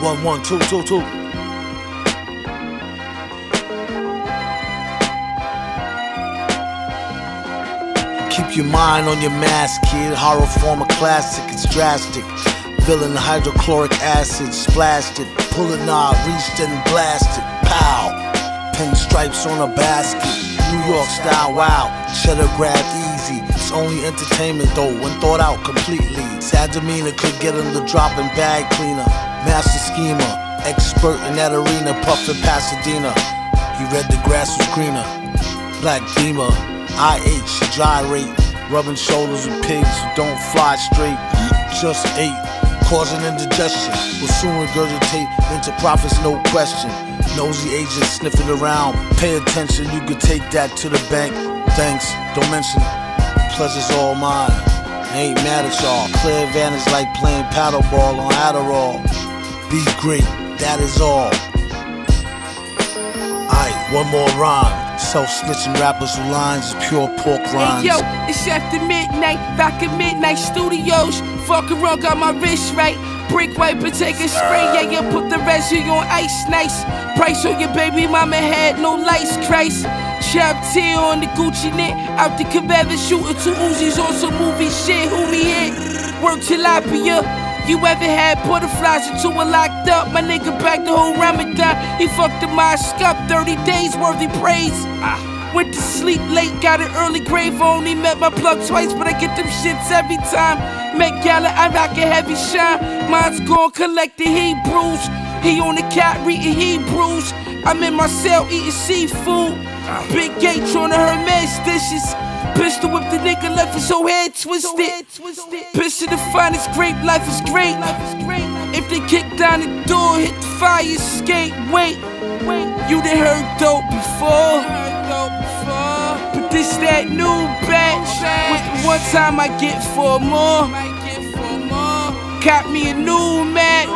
One, one, two, two, two. Keep your mind on your mask, kid. Horror form a classic, it's drastic. Villain hydrochloric acid, splashed it. Pull a knob, reached and blasted. Pow! Pin stripes on a basket. New York style, wow. Cheddar grab easy. It's only entertainment though, when thought out completely. Sad demeanor could get him the dropping bag cleaner. Master schemer, expert in that arena, puffin' Pasadena. He read the grass was greener. Black Beamer, IH, gyrate, rubbing shoulders with pigs who don't fly straight. Just ate, causing indigestion. Will soon regurgitate into profits, no question. Nosy agents sniffing around, pay attention, you could take that to the bank. Thanks, don't mention it. Pleasure's all mine. I ain't mad at y'all. Clear advantage like playing paddleball on Adderall. Be great, that is all. Aight, one more rhyme. Self snitching rappers who lines is pure pork rhymes. Hey yo, it's after midnight, back at Midnight Studios. Fuck around, got my wrist right. Brick wipe and take a spray, yeah, yeah, put the residue on ice, nice. Price on your baby mama head, no lights, Christ. Chap T on the Gucci knit, out the cabana shooting two Uzis on some movie shit. Who we hit? Work tilapia. You ever had butterflies until we're locked up? My nigga back the whole Ramadan. He fucked the mosque up, 30 days worthy praise. Went to sleep late, got an early grave. Only met my plug twice, but I get them shits every time. Met Gala, I rock a heavy shine. Mine's gone collect the Hebrews. He on the cat reading Hebrews. I'm in my cell eating seafood. Big gate trying to hurt Hermes dishes. Pistol whip the nigga left his whole head twisted. Pistol the finest grape, life is great. If they kick down the door, hit the fire escape. Wait, you done heard dope before. But this that new batch. With one time I get four more. Cop me a new Mac.